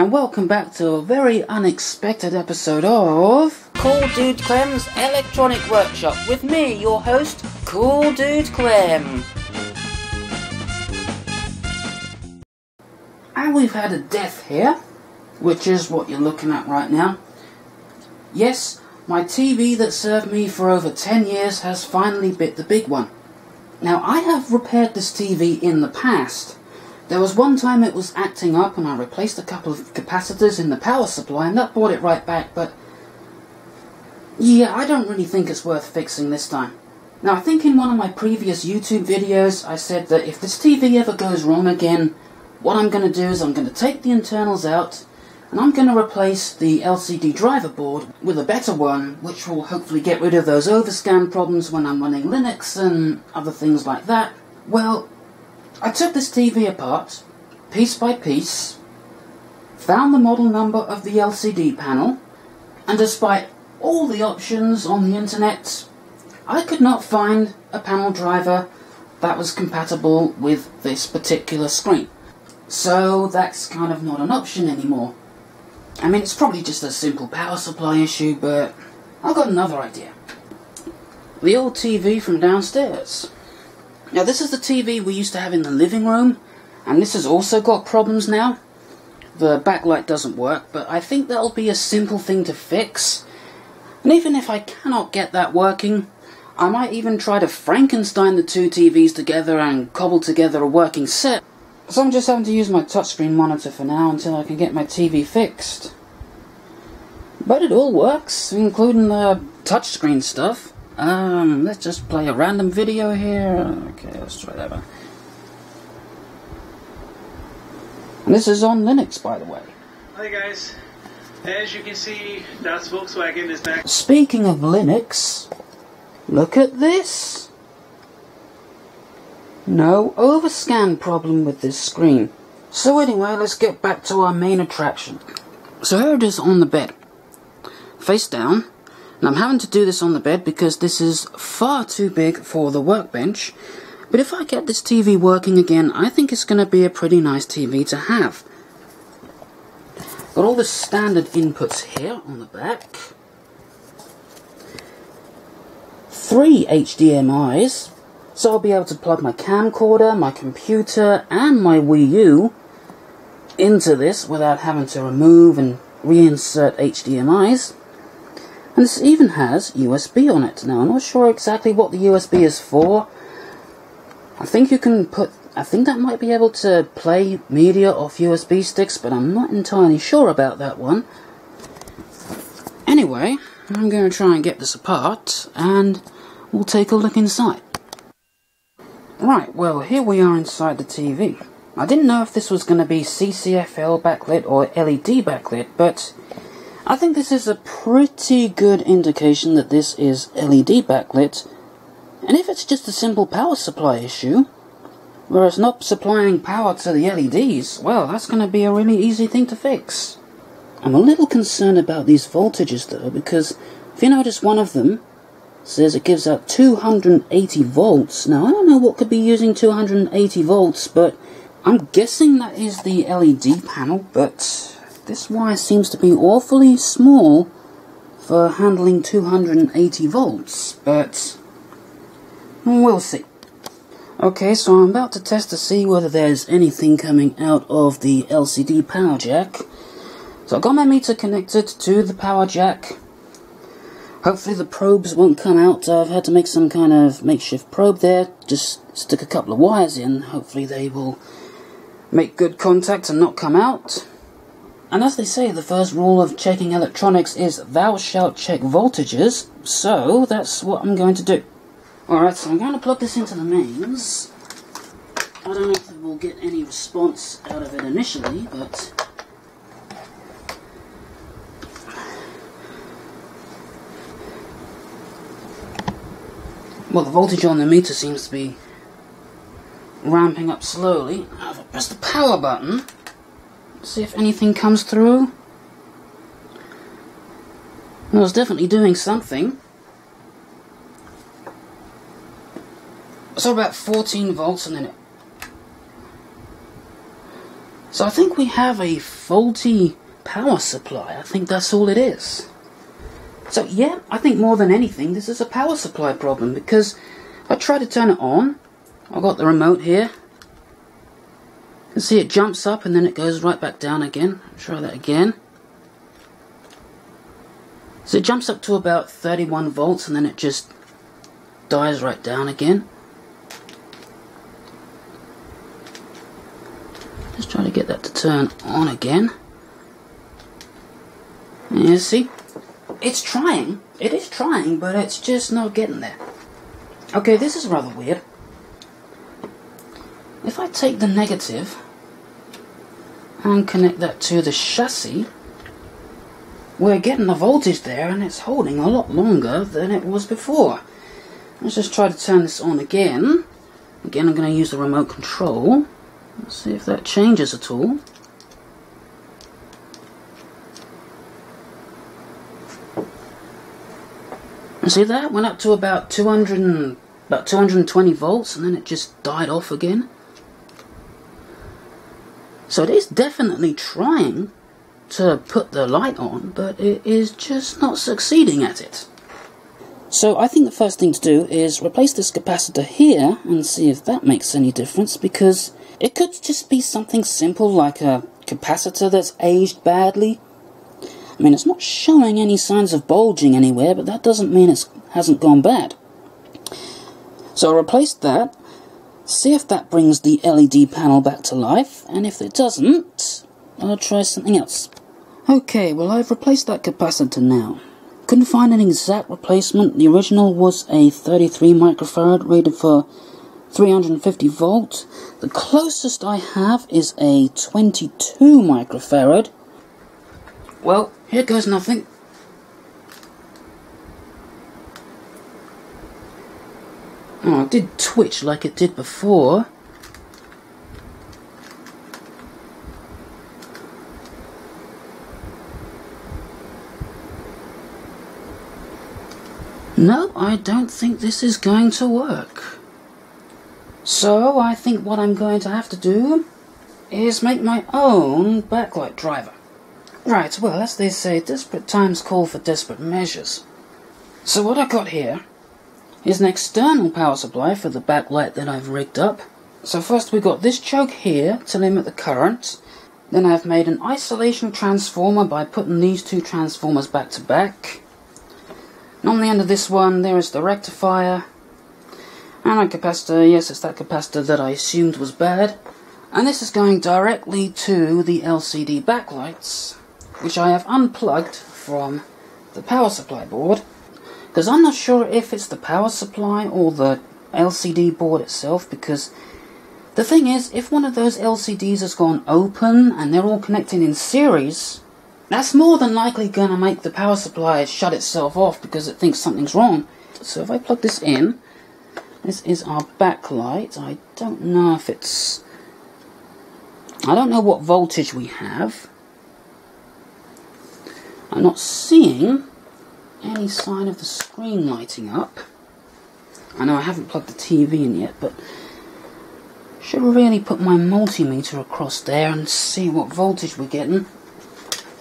and welcome back to a very unexpected episode of Cool Dude Clem's Electronic Workshop with me, your host, Cool Dude Clem. And we've had a death here, which is what you're looking at right now. Yes, my TV that served me for over 10 years has finally bit the big one. Now, I have repaired this TV in the past. There was one time it was acting up and I replaced a couple of capacitors in the power supply and that brought it right back, but yeah, I don't really think it's worth fixing this time. Now, I think in one of my previous YouTube videos I said that if this TV ever goes wrong again, what I'm going to do is I'm going to take the internals out and I'm going to replace the LCD driver board with a better one, which will hopefully get rid of those overscan problems when I'm running Linux and other things like that. Well, I took this TV apart, piece by piece, found the model number of the LCD panel, and despite all the options on the internet, I could not find a panel driver that was compatible with this particular screen. So that's kind of not an option anymore. I mean, it's probably just a simple power supply issue, but I've got another idea. The old TV from downstairs. Now, this is the TV we used to have in the living room, and this has also got problems now. The backlight doesn't work, but I think that'll be a simple thing to fix. And even if I cannot get that working, I might even try to Frankenstein the two TVs together and cobble together a working set. So I'm just having to use my touchscreen monitor for now until I can get my TV fixed. But it all works, including the touchscreen stuff. Um, let's just play a random video here. Okay, let's try that one. This is on Linux, by the way. Hi guys, as you can see, Das Volkswagen is back. Speaking of Linux, look at this. No overscan problem with this screen. So anyway, let's get back to our main attraction. So here it is on the bed. Face down. And I'm having to do this on the bed because this is far too big for the workbench. But if I get this TV working again, I think it's going to be a pretty nice TV to have. Got all the standard inputs here on the back. Three HDMIs, so I'll be able to plug my camcorder, my computer, and my Wii U into this without having to remove and reinsert HDMIs. And this even has USB on it. Now, I'm not sure exactly what the USB is for. I think you can put... I think that might be able to play media off USB sticks, but I'm not entirely sure about that one. Anyway, I'm going to try and get this apart, and we'll take a look inside. Right, well, here we are inside the TV. I didn't know if this was going to be CCFL backlit or LED backlit, but I think this is a pretty good indication that this is LED backlit. And if it's just a simple power supply issue, where it's not supplying power to the LEDs, well, that's going to be a really easy thing to fix. I'm a little concerned about these voltages though, because if you notice one of them says it gives out 280 volts. Now, I don't know what could be using 280 volts, but I'm guessing that is the LED panel, but this wire seems to be awfully small for handling 280 volts, but we'll see. Okay, so I'm about to test to see whether there's anything coming out of the LCD power jack. So I've got my meter connected to the power jack. Hopefully the probes won't come out. I've had to make some kind of makeshift probe there. Just stick a couple of wires in. Hopefully they will make good contact and not come out. And as they say, the first rule of checking electronics is thou shalt check voltages, so that's what I'm going to do. Alright, so I'm going to plug this into the mains. I don't know if we'll get any response out of it initially, but... Well, the voltage on the meter seems to be ramping up slowly. If I press the power button, see if anything comes through. Well, it's definitely doing something. So about 14 volts and then it So I think we have a faulty power supply. I think that's all it is. So yeah, I think more than anything, this is a power supply problem because I try to turn it on. I've got the remote here. You can see it jumps up and then it goes right back down again. Try that again. So it jumps up to about 31 volts and then it just dies right down again. Let's try to get that to turn on again. Yeah, see? It's trying. It is trying, but it's just not getting there. Okay, this is rather weird. If I take the negative and connect that to the chassis, we're getting the voltage there and it's holding a lot longer than it was before. Let's just try to turn this on again. Again, I'm going to use the remote control. Let's see if that changes at all. See that went up to about 200 and, about 220 volts and then it just died off again. So it is definitely trying to put the light on, but it is just not succeeding at it. So I think the first thing to do is replace this capacitor here and see if that makes any difference because it could just be something simple like a capacitor that's aged badly. I mean, it's not showing any signs of bulging anywhere, but that doesn't mean it hasn't gone bad. So I'll replace that, see if that brings the LED panel back to life, and if it doesn't, I'll try something else. Okay, well I've replaced that capacitor now. Couldn't find an exact replacement. The original was a 33 microfarad rated for 350 volt. The closest I have is a 22 microfarad. Well, here goes nothing. Oh, it did twitch like it did before. No, I don't think this is going to work. So I think what I'm going to have to do is make my own backlight driver. Right, well, as they say, desperate times call for desperate measures. So what I've got here is an external power supply for the backlight that I've rigged up. So first we've got this choke here to limit the current. Then I've made an isolation transformer by putting these two transformers back to back. And on the end of this one, there is the rectifier. And a capacitor, yes, it's that capacitor that I assumed was bad. And this is going directly to the LCD backlights, which I have unplugged from the power supply board. Because I'm not sure if it's the power supply or the LCD board itself, because the thing is, if one of those LCDs has gone open and they're all connecting in series, that's more than likely going to make the power supply shut itself off because it thinks something's wrong. So if I plug this in, this is our backlight. I don't know if it's... I don't know what voltage we have. I'm not seeing any sign of the screen lighting up. I know I haven't plugged the TV in yet, but should really put my multimeter across there and see what voltage we're getting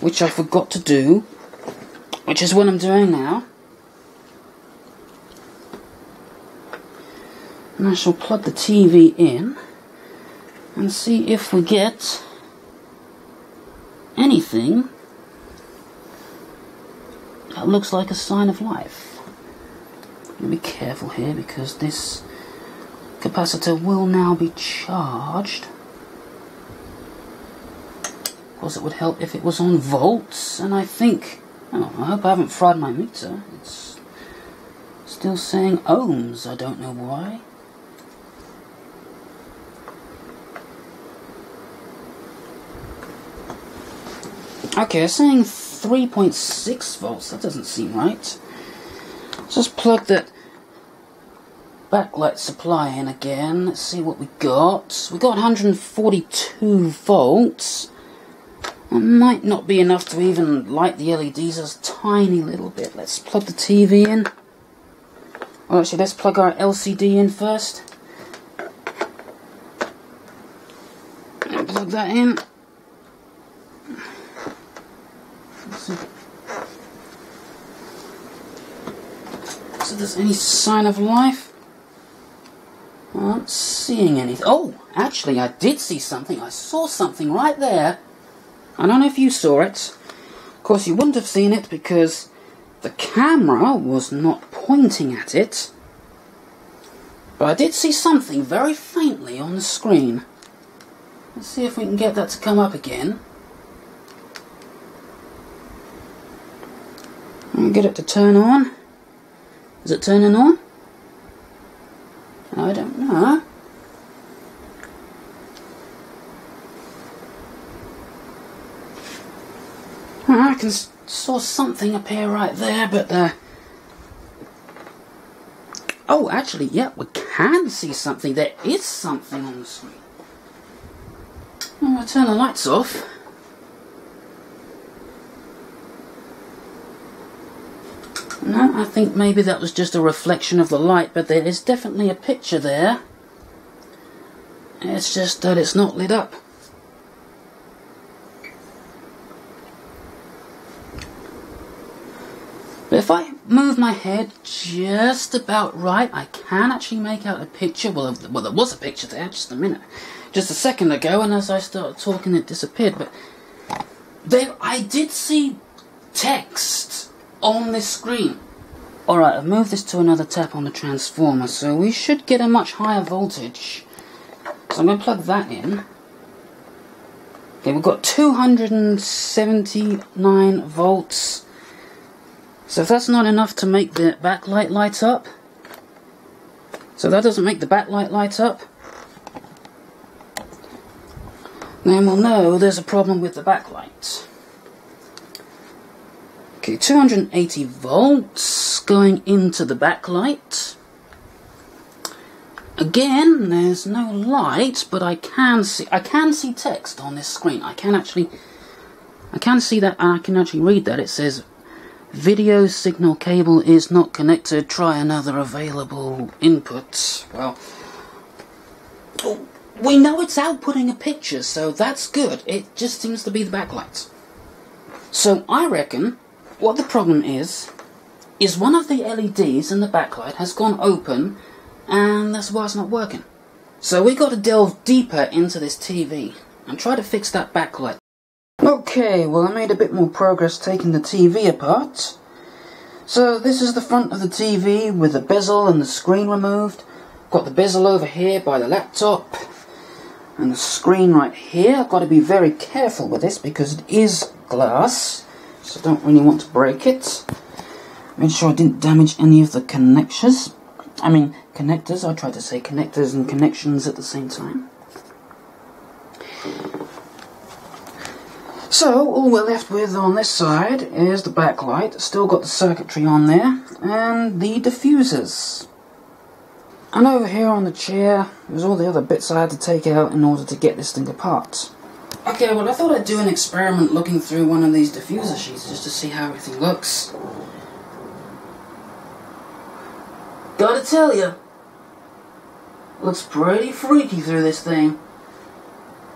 which I forgot to do, which is what I'm doing now. And I shall plug the TV in and see if we get anything looks like a sign of life. Be careful here because this capacitor will now be charged Of course, it would help if it was on volts, and I think. Oh, I hope I haven't fried my meter. It's still saying ohms, I don't know why. Okay, saying 3.6 volts. That doesn't seem right. Just plug that backlight supply in again. Let's see what we got. We got 142 volts. That might not be enough to even light the LEDs a tiny little bit. Let's plug the TV in. Well, actually, let's plug our LCD in first. And plug that in. So there's any sign of life? I'm not seeing anything. Oh, actually, I did see something. I saw something right there. I don't know if you saw it. Of course, you wouldn't have seen it because the camera was not pointing at it. But I did see something very faintly on the screen. Let's see if we can get that to come up again. Get it to turn on. Is it turning on? I don't know. I can saw something appear right there, but uh, oh, actually, yeah, we can see something. There is something on the screen. I'm gonna turn the lights off. No, I think maybe that was just a reflection of the light, but there is definitely a picture there. It's just that it's not lit up. But if I move my head just about right, I can actually make out a picture. Well, well, there was a picture there just a minute, just a second ago, and as I started talking, it disappeared. But there, I did see text on this screen. Alright, I've moved this to another tap on the transformer, so we should get a much higher voltage. So I'm going to plug that in. Okay, we've got 279 volts. So if that's not enough to make the backlight light up, so that doesn't make the backlight light up, then we'll know there's a problem with the backlight. Okay, 280 volts going into the backlight. Again, there's no light, but I can see I can see text on this screen. I can actually I can see that and I can actually read that. It says video signal cable is not connected. Try another available input. Well, we know it's outputting a picture, so that's good. It just seems to be the backlight. So I reckon what the problem is, is one of the LEDs in the backlight has gone open and that's why it's not working. So we got to delve deeper into this TV and try to fix that backlight. Okay, well I made a bit more progress taking the TV apart. So this is the front of the TV with the bezel and the screen removed. Got the bezel over here by the laptop and the screen right here. I've got to be very careful with this because it is glass so I don't really want to break it. Make sure I didn't damage any of the connectors. I mean, connectors. I tried to say connectors and connections at the same time. So, all we're left with on this side is the backlight. Still got the circuitry on there. And the diffusers. And over here on the chair, there's all the other bits I had to take out in order to get this thing apart. Okay, well I thought I'd do an experiment looking through one of these diffuser sheets just to see how everything looks. Gotta tell you, looks pretty freaky through this thing.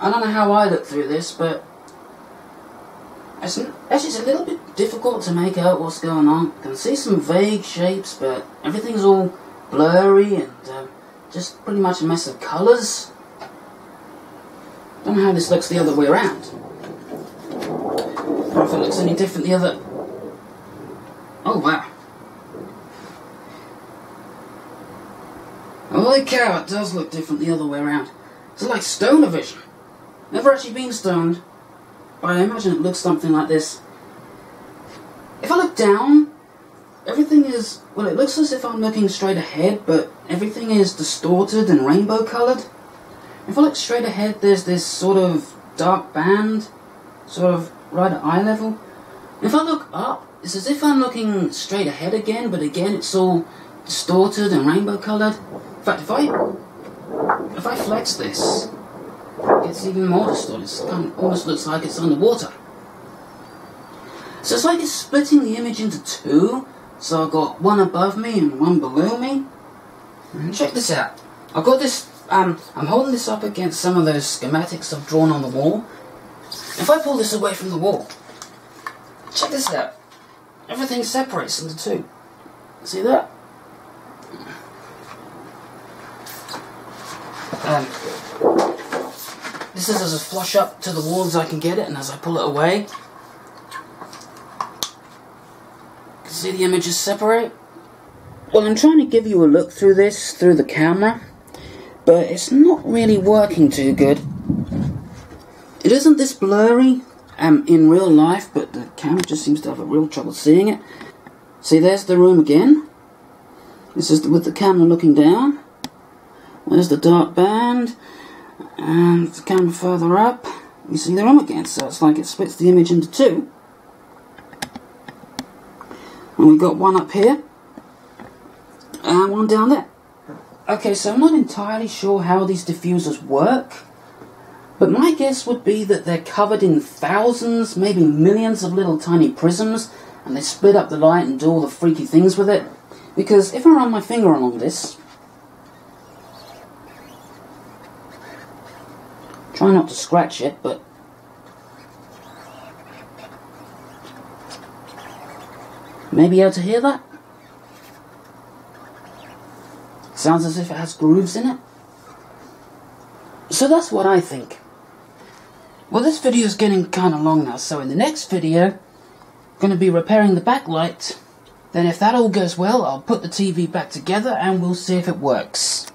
I don't know how I look through this, but it's, actually it's a little bit difficult to make out what's going on. I can see some vague shapes, but everything's all blurry and uh, just pretty much a mess of colours. Don't know how this looks the other way around. Or if it looks any different the other... Oh, wow. Holy cow, it does look different the other way around. It's like stoner vision. Never actually been stoned, but I imagine it looks something like this. If I look down, everything is, well, it looks as if I'm looking straight ahead, but everything is distorted and rainbow coloured. If I look straight ahead, there's this sort of dark band, sort of right at eye level. If I look up, it's as if I'm looking straight ahead again, but again it's all distorted and rainbow coloured. In fact, if I if I flex this, it gets even more distorted. It kind of almost looks like it's underwater. So it's like it's splitting the image into two. So I've got one above me and one below me. Check this out. I've got this um, I'm holding this up against some of those schematics I've drawn on the wall. If I pull this away from the wall, check this out. Everything separates into two. See that? Um, this is as flush up to the wall as I can get it, and as I pull it away, see the images separate? Well, I'm trying to give you a look through this, through the camera, but it's not really working too good. It isn't this blurry um, in real life, but the camera just seems to have a real trouble seeing it. See, there's the room again. This is with the camera looking down. There's the dark band, and the camera further up. You see the room again, so it's like it splits the image into two. And we've got one up here, and one down there. Okay, so I'm not entirely sure how these diffusers work, but my guess would be that they're covered in thousands, maybe millions of little tiny prisms, and they split up the light and do all the freaky things with it. Because if I run my finger along this, try not to scratch it, but maybe able to hear that? Sounds as if it has grooves in it. So that's what I think. Well, this video is getting kind of long now, so in the next video, I'm going to be repairing the backlight. Then if that all goes well, I'll put the TV back together and we'll see if it works.